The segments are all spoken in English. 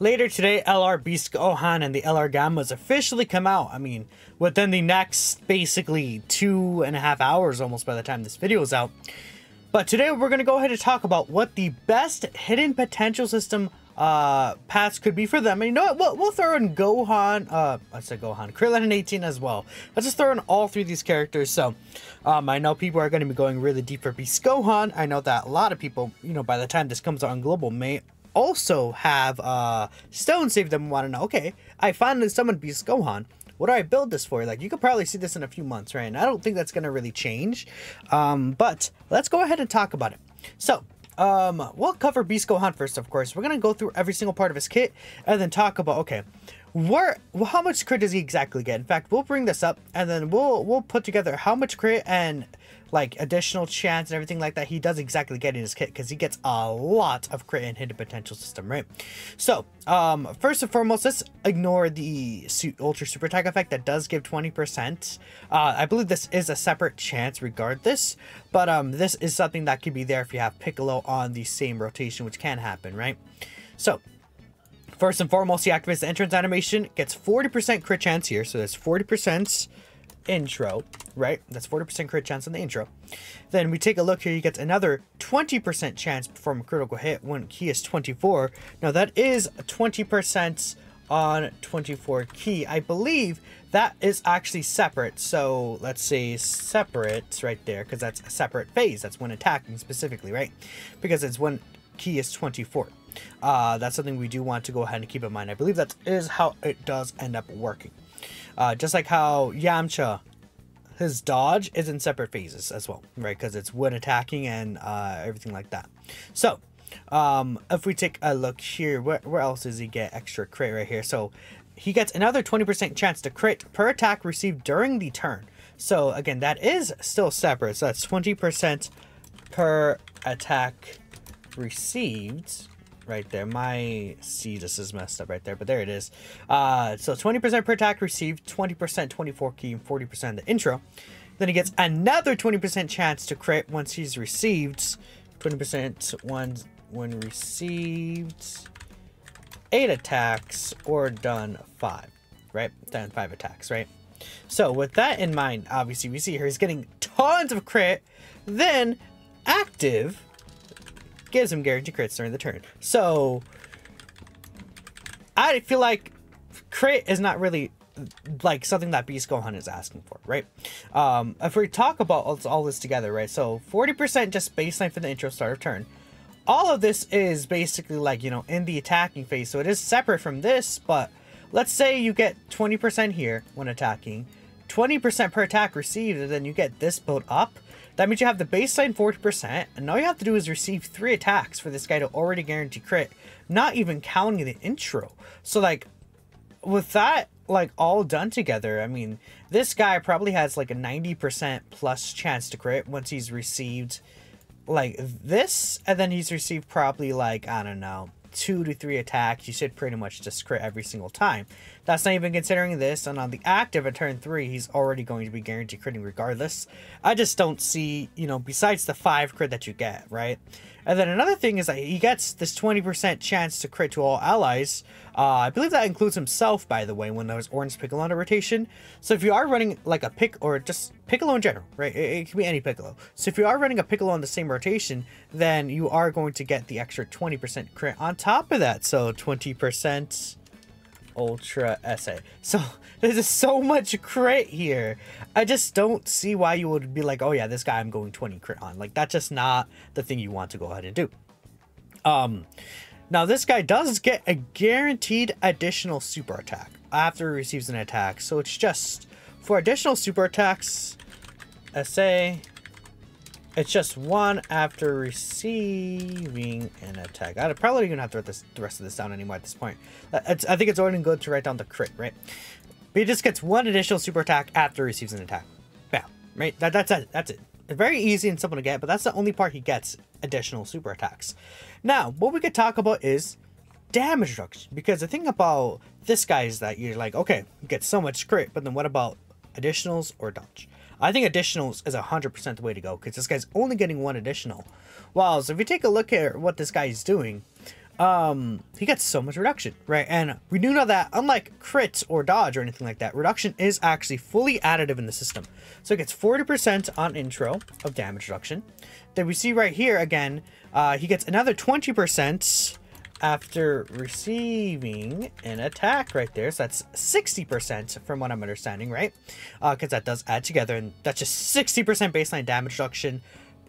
Later today, LR Beast Gohan and the LR Gammas officially come out. I mean, within the next basically two and a half hours almost by the time this video is out. But today we're going to go ahead and talk about what the best hidden potential system uh, paths could be for them. And you know what? We'll, we'll throw in Gohan, uh, I said Gohan, Krillin and 18 as well. Let's just throw in all three of these characters. So, um, I know people are going to be going really deep for Beast Gohan. I know that a lot of people, you know, by the time this comes out on Global, may also have uh, Stone save them want to know, okay, I finally summoned Beast Gohan. What do I build this for? Like, you could probably see this in a few months, right? And I don't think that's going to really change. Um, but let's go ahead and talk about it. So, um, we'll cover Beast Gohan first, of course. We're going to go through every single part of his kit and then talk about, okay, where, well, how much crit does he exactly get? In fact, we'll bring this up and then we'll, we'll put together how much crit and like additional chance and everything like that he does exactly get in his kit because he gets a lot of crit and hidden potential system, right? So, um, first and foremost, let's ignore the ultra super attack effect that does give 20%. Uh, I believe this is a separate chance regardless, but um, this is something that could be there if you have Piccolo on the same rotation, which can happen, right? So, First and foremost, he activates the entrance animation, gets 40% crit chance here, so that's 40% intro, right? That's 40% crit chance on the intro. Then we take a look here, he gets another 20% chance from a critical hit when he is 24. Now that is 20% on 24 Ki. I believe that is actually separate. So let's say separate right there, because that's a separate phase. That's when attacking specifically, right? Because it's when Ki is 24. Uh, that's something we do want to go ahead and keep in mind. I believe that is how it does end up working. Uh, just like how Yamcha, his dodge is in separate phases as well, right? Because it's when attacking and uh, everything like that. So, um, if we take a look here, where, where else does he get extra crit right here? So, he gets another 20% chance to crit per attack received during the turn. So, again, that is still separate. So, that's 20% per attack received right there. My C just is messed up right there, but there it is. Uh, so 20% per attack received, 20% 24 Ki, and 40% the intro. Then he gets another 20% chance to crit once he's received. 20% when, when received 8 attacks or done 5, right? Done 5 attacks, right? So with that in mind, obviously we see here he's getting tons of crit. Then active gives him guaranteed crits during the turn. So I feel like crit is not really like something that Beast Gohan is asking for, right? Um, if we talk about all, this together, right? So 40% just baseline for the intro start of turn. All of this is basically like, you know, in the attacking phase. So it is separate from this, but let's say you get 20% here when attacking, 20% per attack received, and then you get this built up. That means you have the baseline 40%, and all you have to do is receive 3 attacks for this guy to already guarantee crit, not even counting the intro. So, like, with that, like, all done together, I mean, this guy probably has, like, a 90% plus chance to crit once he's received, like, this, and then he's received probably, like, I don't know, two to three attacks, you should pretty much just crit every single time. That's not even considering this, and on the active at turn three, he's already going to be guaranteed critting regardless. I just don't see, you know, besides the five crit that you get, right? And then another thing is that he gets this 20% chance to crit to all allies. Uh, I believe that includes himself, by the way, when was Orange Piccolo on a rotation. So if you are running like a pick or just Piccolo in general, right? It, it can be any Piccolo. So if you are running a Piccolo on the same rotation, then you are going to get the extra 20% crit on top of that. So 20% Ultra SA. So there's just so much crit here. I just don't see why you would be like, oh yeah, this guy I'm going 20 crit on. Like that's just not the thing you want to go ahead and do. Um, now this guy does get a guaranteed additional super attack after he receives an attack. So it's just for additional super attacks, SA, it's just one after receiving an attack. I'd probably even have to write this, the rest of this down anymore at this point. Uh, it's, I think it's only good to write down the crit, right? But he just gets one additional super attack after he receives an attack. Bam. Right? That, that's it. That's it. Very easy and simple to get, but that's the only part he gets additional super attacks. Now, what we could talk about is damage reduction. Because the thing about this guy is that you're like, okay, you get so much crit, but then what about additionals or dodge? I think additionals is 100% the way to go because this guy's only getting one additional. While so if you take a look at what this guy is doing, um, he gets so much reduction, right? And we do know that unlike crit or dodge or anything like that, reduction is actually fully additive in the system. So it gets 40% on intro of damage reduction. Then we see right here again, uh, he gets another 20% after receiving an attack right there. So that's 60% from what I'm understanding, right? Because uh, that does add together, and that's just 60% baseline damage reduction.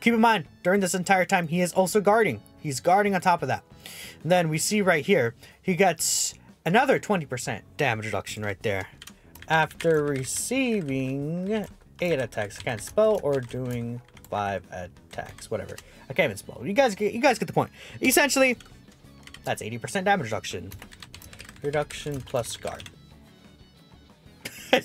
Keep in mind, during this entire time, he is also guarding. He's guarding on top of that. And then we see right here, he gets another 20% damage reduction right there. After receiving 8 attacks against spell or doing 5 attacks, whatever. I can't even spell. You guys get, you guys get the point. Essentially, that's 80% damage reduction. Reduction plus guard. uh,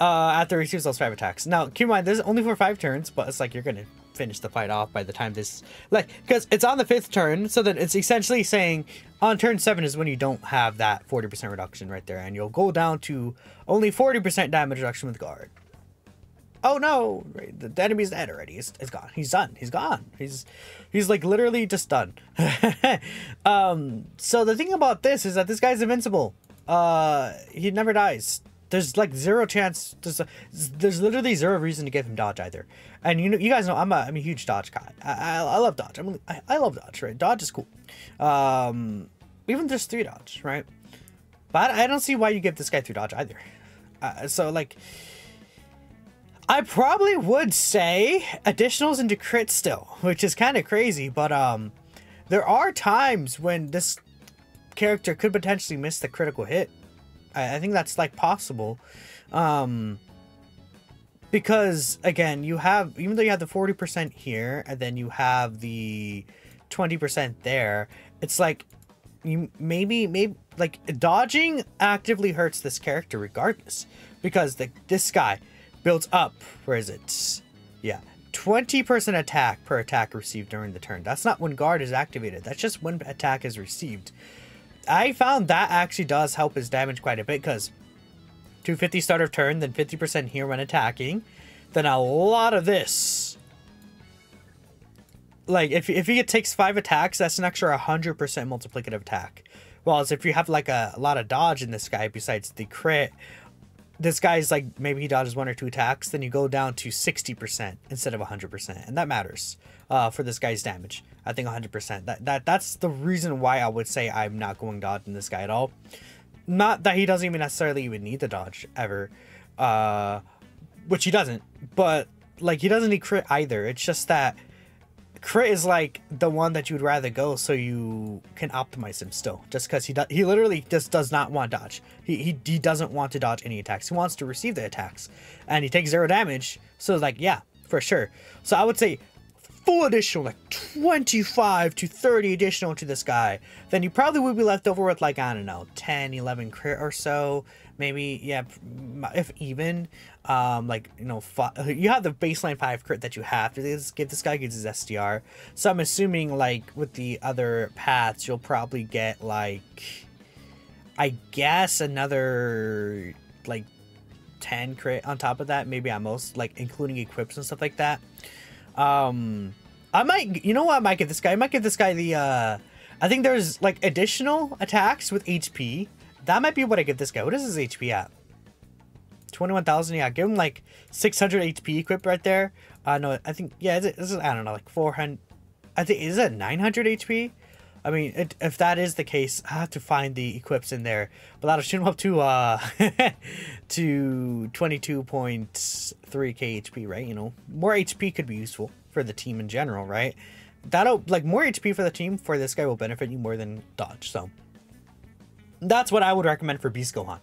after receives those 5 attacks. Now, keep in mind, this is only for 5 turns, but it's like you're gonna finish the fight off by the time this like because it's on the fifth turn so that it's essentially saying on turn seven is when you don't have that 40% reduction right there and you'll go down to only 40% damage reduction with guard oh no the, enemy's dead already he's, he's gone he's done he's gone he's he's like literally just done um so the thing about this is that this guy's invincible uh he never dies there's like zero chance. There's a, there's literally zero reason to give him dodge either. And you know, you guys know I'm a I'm a huge dodge guy. I, I, I love dodge. I'm, I, I love dodge. Right, dodge is cool. Um, even just three dodge, right? But I don't see why you give this guy three dodge either. Uh, so like, I probably would say additionals into crit still, which is kind of crazy. But um, there are times when this character could potentially miss the critical hit I, I think that's like possible. Um, because again, you have even though you have the 40% here and then you have the 20% there, it's like you maybe maybe like dodging actively hurts this character regardless because the this guy builds up where is it yeah 20% attack per attack received during the turn that's not when guard is activated that's just when attack is received I found that actually does help his damage quite a bit because 250 start of turn, then 50% here when attacking, then a lot of this. Like, if, if he takes 5 attacks, that's an extra 100% multiplicative attack. Whereas if you have, like, a, a lot of dodge in this guy besides the crit, this guy's, like, maybe he dodges 1 or 2 attacks, then you go down to 60% instead of 100%. And that matters uh, for this guy's damage. I think 100%. That, that That's the reason why I would say I'm not going dodge in this guy at all. Not that he doesn't even necessarily even need the dodge ever, uh, which he doesn't. But like he doesn't need crit either. It's just that crit is like the one that you would rather go so you can optimize him still just because he does he literally just does not want dodge. He, he he doesn't want to dodge any attacks. He wants to receive the attacks and he takes zero damage so like yeah for sure. So i would say full additional, like 25 to 30 additional to this guy, then you probably would be left over with like, I don't know, 10, 11 crit or so. Maybe, yeah, if even. Um, like, you know, five, you have the baseline 5 crit that you have to give this guy gets his SDR. So I'm assuming, like, with the other paths, you'll probably get, like, I guess another, like, 10 crit on top of that, maybe at most, like, including equips and stuff like that. Um, I might, you know what? I might get this guy. I might give this guy the, uh, I think there's like additional attacks with HP. That might be what I give this guy. What is his HP at? 21,000. Yeah, give him like 600 HP equipped right there. Uh, no, I think, yeah, this is, I don't know, like 400. I think, is it 900 HP? I mean, it, if that is the case, I have to find the equips in there. But that'll shoot him up to uh to 22.3k HP, right? You know, more HP could be useful for the team in general, right? That'll like more HP for the team for this guy will benefit you more than dodge. So that's what I would recommend for Beast Gohan.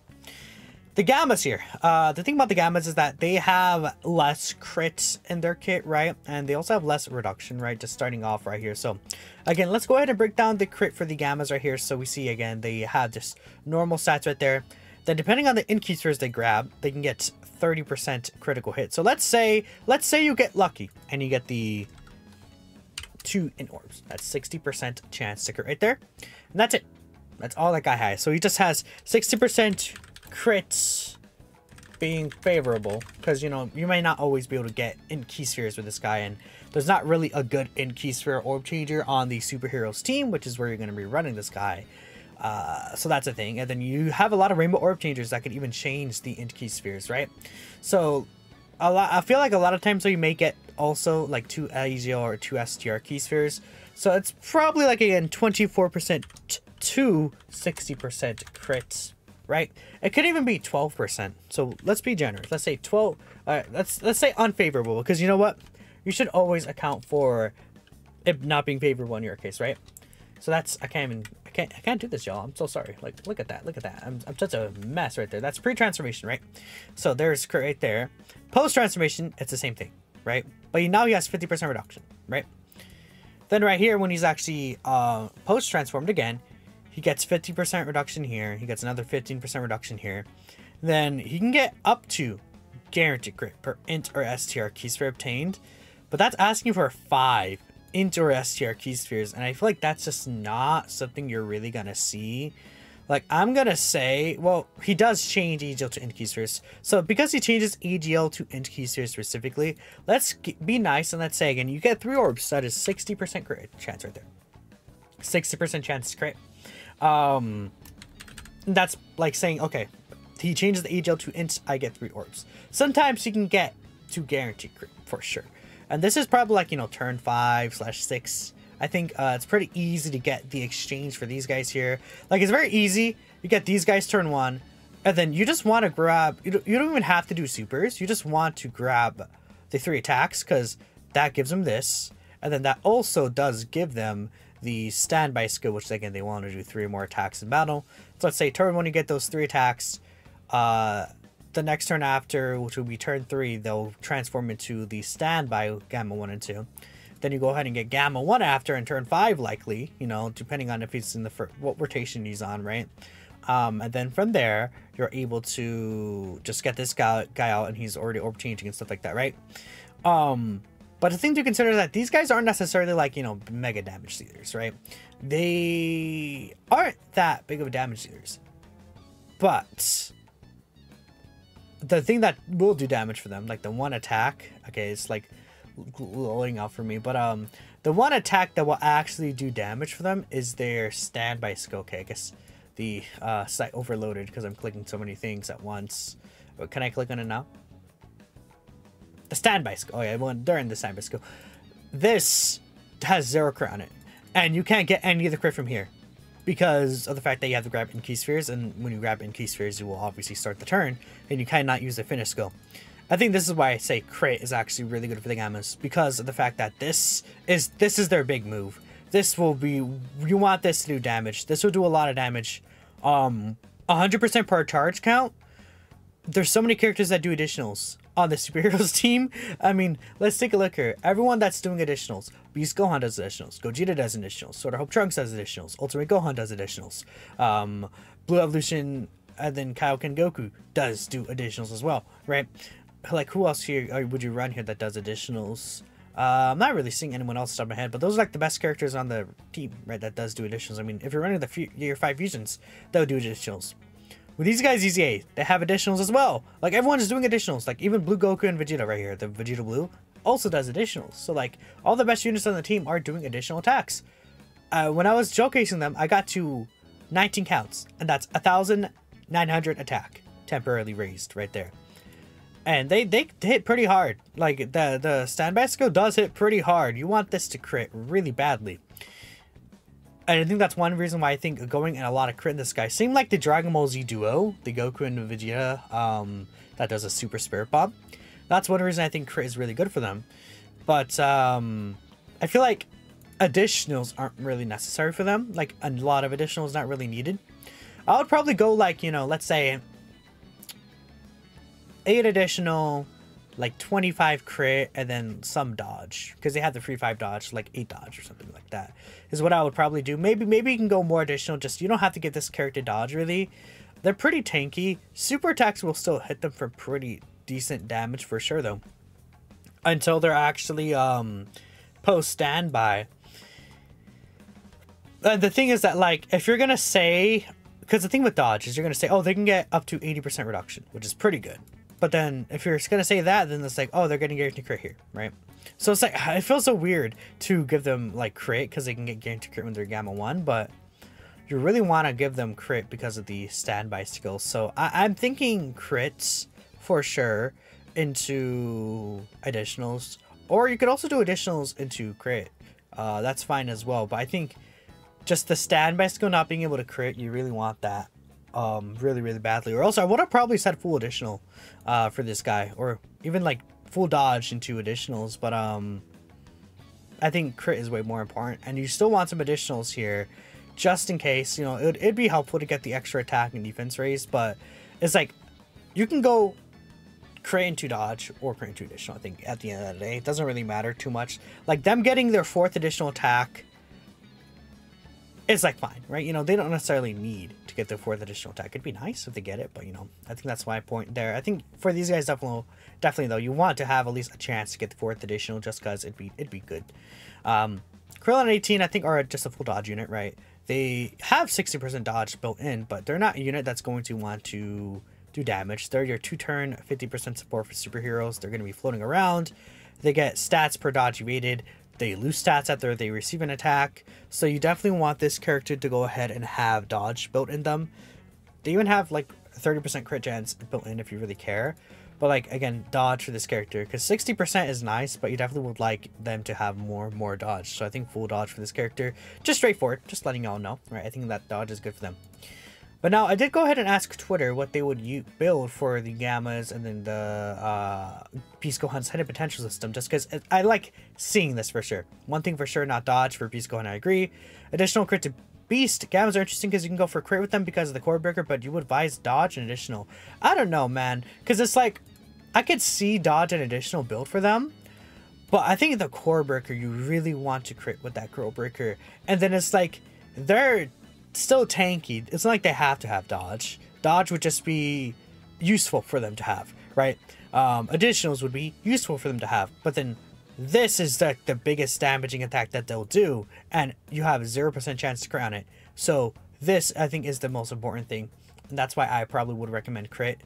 The Gammas here. Uh, the thing about the Gammas is that they have less crits in their kit, right? And they also have less reduction, right? Just starting off right here. So, again, let's go ahead and break down the crit for the Gammas right here. So we see, again, they have just normal stats right there. Then depending on the increasers they grab, they can get 30% critical hit. So let's say, let's say you get lucky and you get the two in orbs. That's 60% chance to crit right there. And that's it. That's all that guy has. So he just has 60% crits being favorable because you know you may not always be able to get in Ki spheres with this guy and there's not really a good in Ki sphere orb changer on the superheroes team which is where you're going to be running this guy. Uh, so that's a thing. And then you have a lot of rainbow orb changers that can even change the in Ki spheres right? So a lot i feel like a lot of times you may get also like two AGL or two STR Ki spheres. So it's probably like again 24% to 60% crits right? It could even be 12%. So let's be generous. Let's say 12, uh, let's, let's say unfavorable, because you know what? You should always account for it not being favorable in your case, right? So that's, I can't even, I can't, I can't do this, y'all. I'm so sorry. Like, look at that, look at that. I'm, I'm such a mess right there. That's pre-transformation, right? So there's crit right there. Post-transformation, it's the same thing, right? But now he has 50% reduction, right? Then right here, when he's actually uh, post-transformed again, he gets 50% reduction here. He gets another 15% reduction here. Then he can get up to guaranteed crit per int or STR Ki sphere obtained. But that's asking for 5 int or STR Ki spheres. And I feel like that's just not something you're really to see. Like, I'm to say, well, he does change AGL to int Ki spheres. So because he changes AGL to int Ki spheres specifically, let's be nice and let's say again, you get 3 orbs. That is 60% crit chance right there. 60% chance crit. Um, that's like saying, okay, he changes the AGL to int, I get three orbs. Sometimes you can get to guarantee for sure. And this is probably like, you know, turn five slash six. I think uh, it's pretty easy to get the exchange for these guys here. Like, it's very easy. You get these guys turn one, and then you just want to grab, you don't, you don't even have to do supers. You just want to grab the three attacks because that gives them this. And then that also does give them the standby skill, which again, they want to do three more attacks in battle. So let's say turn one, you get those three attacks. Uh, the next turn after, which will be turn three, they'll transform into the standby Gamma 1 and 2. Then you go ahead and get Gamma 1 after in turn 5, likely, you know, depending on if he's in the what rotation he's on, right? Um, and then from there, you're able to just get this guy, guy out and he's already orb changing and stuff like that, right? Um, but the thing to consider is that these guys aren't necessarily like, you know, mega damage dealers, right? They aren't that big of a damage dealers. But the thing that will do damage for them, like the one attack, okay, it's like glowing out for me, but um, the one attack that will actually do damage for them is their standby skill. Okay, I guess the uh, site overloaded because I'm clicking so many things at once. But can I click on it now? The standby skill. Oh yeah, well, during the standby skill. This has zero crit on it. And you can't get any of the crit from here. Because of the fact that you have to grab in Ki spheres, and when you grab in Ki spheres, you will obviously start the turn, and you cannot use the finish skill. I think this is why I say crit is actually really good for the Gammas, because of the fact that this is this is their big move. This will be you want this to do damage. This will do a lot of damage. Um 100% per charge count. There's so many characters that do additionals on the superheroes team. I mean, let's take a look here. Everyone that's doing additionals. Beast Gohan does additionals. Gogeta does additionals. Sword of Hope Trunks does additionals. Ultimate Gohan does additionals. Um, Blue Evolution and then Kaioken Goku does do additionals as well, right? Like, who else here uh, would you run here that does additionals? Uh, I'm not really seeing anyone else of my head, but those are like the best characters on the team, right? That does do additionals. I mean, if you're running the year five fusions, they'll do additionals. With these guys, EZA, they have additionals as well. Like, everyone is doing additionals. Like, even Blue Goku and Vegeta right here, the Vegeta Blue, also does additionals. So, like, all the best units on the team are doing additional attacks. Uh, when I was showcasing them, I got to 19 counts, and that's 1,900 attack, temporarily raised right there. And they, they hit pretty hard. Like, the, the standby skill does hit pretty hard. You want this to crit really badly. And I think that's one reason why I think going in a lot of crit in this guy seemed like the Dragon Ball Z duo, the Goku and Vegeta, um, that does a super spirit bomb. That's one reason I think crit is really good for them. But um, I feel like additionals aren't really necessary for them. Like a lot of additionals not really needed. I would probably go like, you know, let's say eight additional, like 25 crit and then some dodge because they have the free 5 dodge like 8 dodge or something like that is what I would probably do. Maybe maybe you can go more additional just you don't have to get this character dodge really. They're pretty tanky. Super attacks will still hit them for pretty decent damage for sure though. Until they're actually um post standby. The thing is that like if you're gonna say because the thing with dodge is you're gonna say oh they can get up to 80% reduction which is pretty good But then if you're gonna say that, then it's like, oh, they're getting guaranteed crit here, right? So it's like it feels so weird to give them like crit because they can get guaranteed crit when they're gamma one, but you really want to give them crit because of the standby skills. So I- I'm thinking crits for sure into additionals, or you could also do additionals into crit. Uh, that's fine as well. But I think just the standby skill not being able to crit, you really want that um, really, really badly. Or else I would have probably said full additional uh, for this guy, or even like full dodge into additionals. But um, I think crit is way more important, and you still want some additionals here, just in case. You know, it, it'd be helpful to get the extra attack and defense raise, but it's like you can go crit into dodge or crit into additional. I think at the end of the day, it doesn't really matter too much. Like them getting their fourth additional attack it's like fine, right? You know, they don't necessarily need to get their fourth additional attack. It'd be nice if they get it, but you know, I think that's my point there. I think for these guys, definitely, definitely though, you want to have at least a chance to get the fourth additional, just because it'd be it'd be good. Um, Krillin and 18, I think, are just a full dodge unit, right? They have 60% dodge built in, but they're not a unit that's going to want to do damage. They're your two turn, 50% support for superheroes. They're going to be floating around. They get stats per dodge evaded they lose stats after they receive an attack. So you definitely want this character to go ahead and have dodge built in them. They even have like 30% crit chance built in if you really care. But like again, dodge for this character because 60% is nice, but you definitely would like them to have more more dodge. So I think full dodge for this character, just straightforward, just letting y'all know, right? I think that dodge is good for them. But now I did go ahead and ask Twitter what they would build for the Gammas and then the uh, Gohan's hidden potential system, just because I like seeing this for sure. One thing for sure, not dodge for Beast Gohan, I agree. Additional crit to Beast. Gammas are interesting because you can go for crit with them because of the core breaker, but you would advise dodge and additional. I don't know, man, because it's like I could see dodge and additional build for them, but I think the core breaker you really want to crit with that core breaker, and then it's like they're still tanky. It's not like they have to have dodge. Dodge would just be useful for them to have, right? Um, additionals would be useful for them to have, but then this is the, the biggest damaging attack that they'll do, and you have a 0% chance to crown it. So this, I think, is the most important thing, and that's why I probably would recommend crit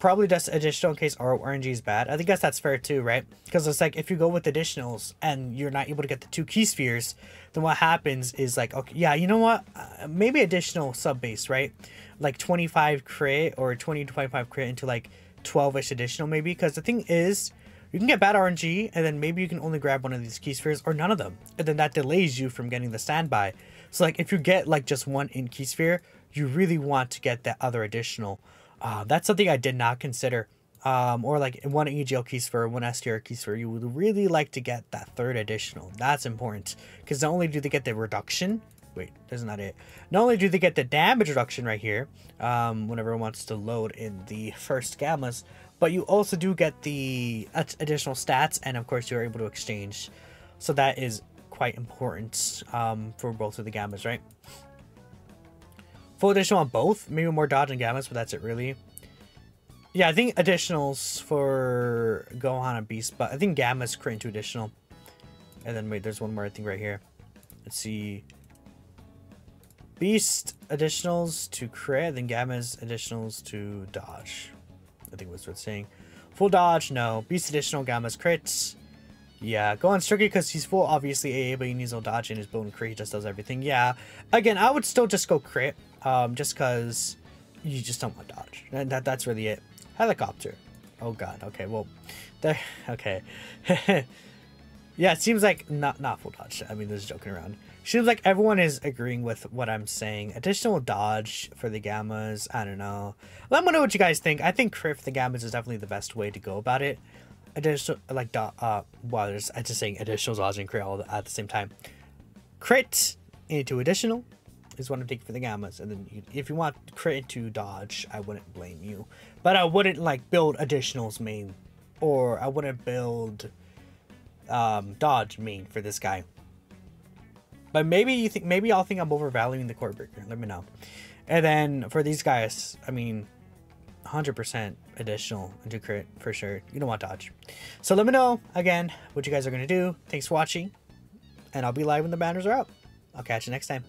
probably just additional in case RNG is bad. I think guess that's fair too, right? Because it's like if you go with additionals and you're not able to get the two Ki spheres, then what happens is like, okay, yeah, you know what? Uh, maybe additional sub base, right? Like 25 crit or 20 to 25 crit into like 12-ish additional maybe. Because the thing is, you can get bad RNG and then maybe you can only grab one of these Ki spheres or none of them. And then that delays you from getting the standby. So like if you get like just one in Ki sphere, you really want to get that other additional. Uh, that's something I did not consider. Um, or like one AGL keys for one STR keys for you would really like to get that third additional. That's important because not only do they get the reduction, wait, that's not it. Not only do they get the damage reduction right here, um, whenever it wants to load in the first gammas, but you also do get the additional stats, and of course you're able to exchange. So that is quite important um, for both of the gammas, right? Full additional on both. Maybe more dodge and gammas, but that's it really. Yeah, I think additionals for Gohan and Beast, but I think gammas crit into additional. And then wait, there's one more I think right here. Let's see. Beast additionals to crit, then gammas additionals to dodge. I think was it's saying. Full dodge, no. Beast additional, gammas crits. Yeah, Gohan's tricky because he's full, obviously, AA, but he needs no dodge in his bone crit. He just does everything. Yeah. Again, I would still just go crit um, just because you just don't want to dodge. And that, that's really it. Helicopter. Oh god, okay, well, there, okay. yeah, it seems like, not, not full dodge, I mean, this is joking around. Seems like everyone is agreeing with what I'm saying. Additional dodge for the Gammas, I don't know. Let me know what you guys think. I think crit for the Gammas is definitely the best way to go about it. Additional, like, uh, well, there's, I'm just saying additional dodge and crit all at the same time. Crit into additional, is what I'm taking for the Gammas. And then you, if you want crit to dodge, I wouldn't blame you. But I wouldn't like build additionals main. Or I wouldn't build um, dodge main for this guy. But maybe you think maybe I'll think I'm overvaluing the core breaker. Let me know. And then for these guys, I mean, 100% additional into crit for sure. You don't want dodge. So let me know again what you guys are gonna do. Thanks for watching, and I'll be live when the banners are up. I'll catch you next time.